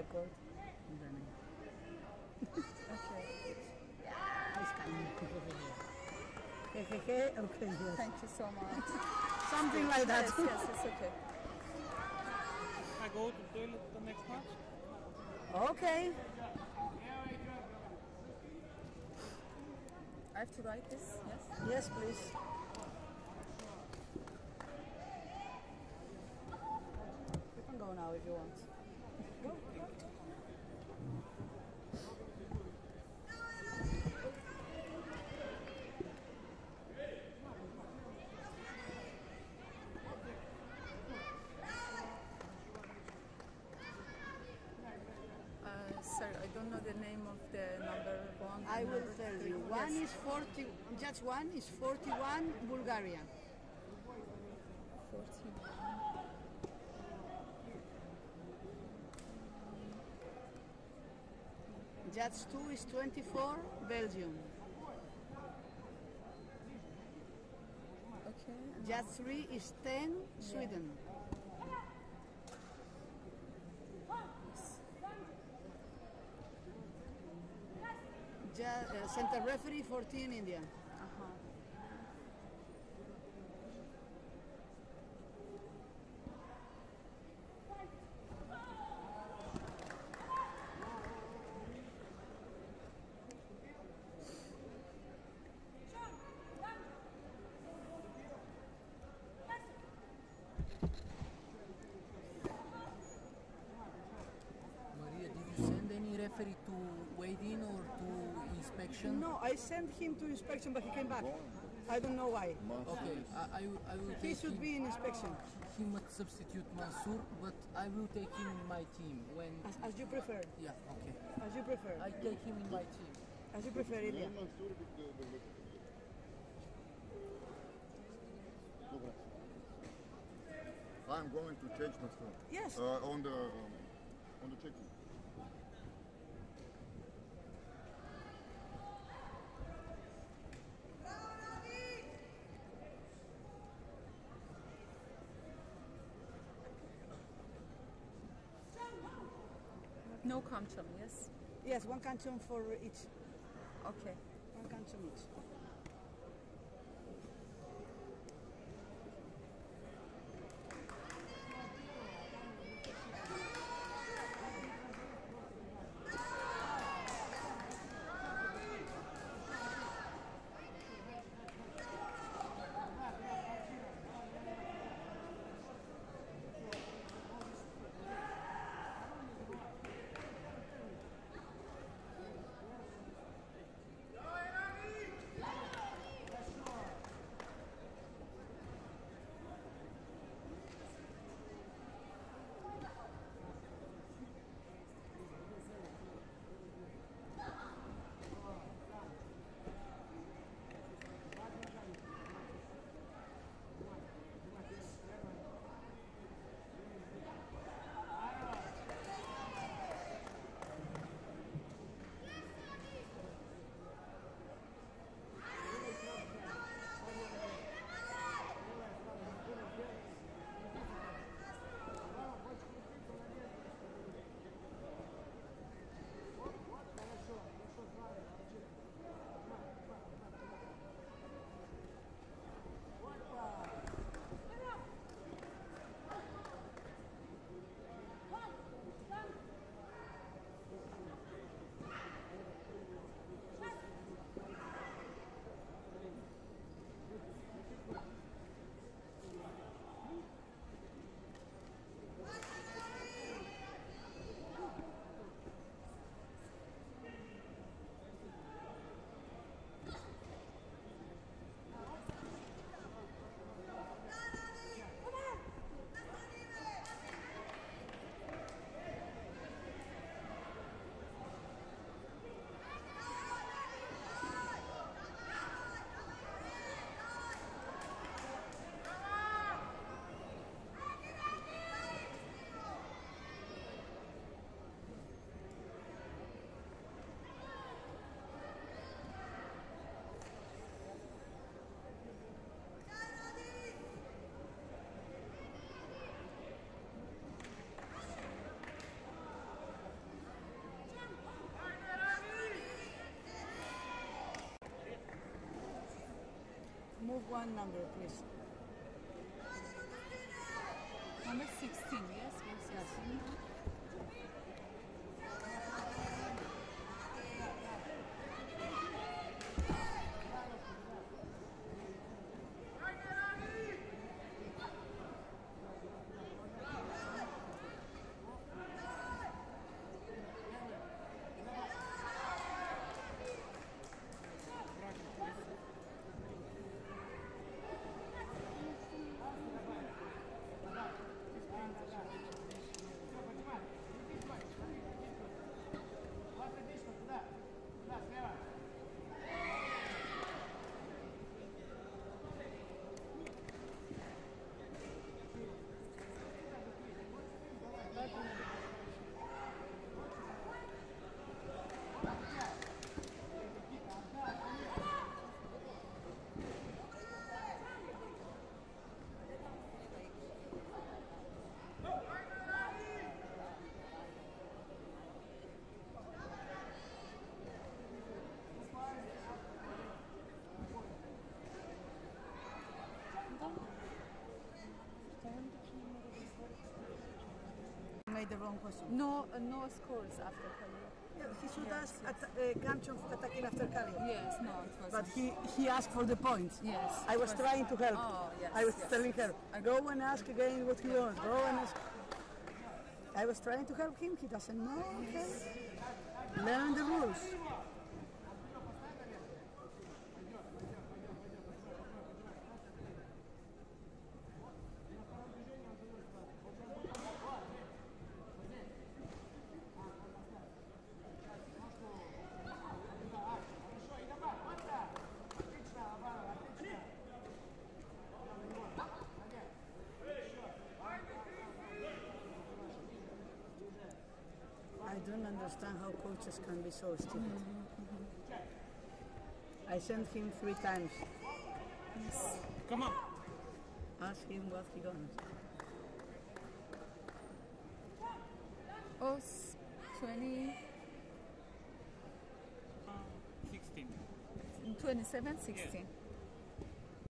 record. Then Okay. I scan. Okay, yes. Thank you so much. Something like that. Yes, yes, it's okay. I go to toilet the next match. Okay. I have to write this, yes? Yes, please. You can go now if you want. Uh, I don't know the name of the number one. I will tell you. One Yes. is 40, just one is 41 Bulgarian. Just two is 24 Belgium. Okay. Just three is 10 Sweden. Ju- uh, center referee 14 India. Maria, did you send any referee to weigh in or to inspection? No, I sent him to inspection, but he came back. I don't know why. Okay, I, I, will- I will He take should him. be in inspection, He must substitute Mansour, but I will take him in my team when. as, as you prefer. Yeah, okay. As you prefer. I take him in my team. As you prefer, Ilya. I'm going to change my phone. Yes. Uh, on the um, on the check-in. No Kamcham, yes? Yes, one canton for each. Okay. One canton each. One number, please. Number 16, yes, we're 16. Made the wrong question. No, uh, no scores after Khalil. Yeah, he should Yes, ask yes. at, uh, attacking after Khalil. Yes, no, it wasn't. But he, he asked for the points. Yes, I was it trying to help. Oh, yes, I was yes. telling her, go and ask again what he wants. Go and ask. I was trying to help him. He doesn't know. Okay. Learn the rules. Don't understand how coaches can be so stupid. I sent him three times. Come on. Ask him what he wants. Oh, 20, Uh, 16. 27, 16.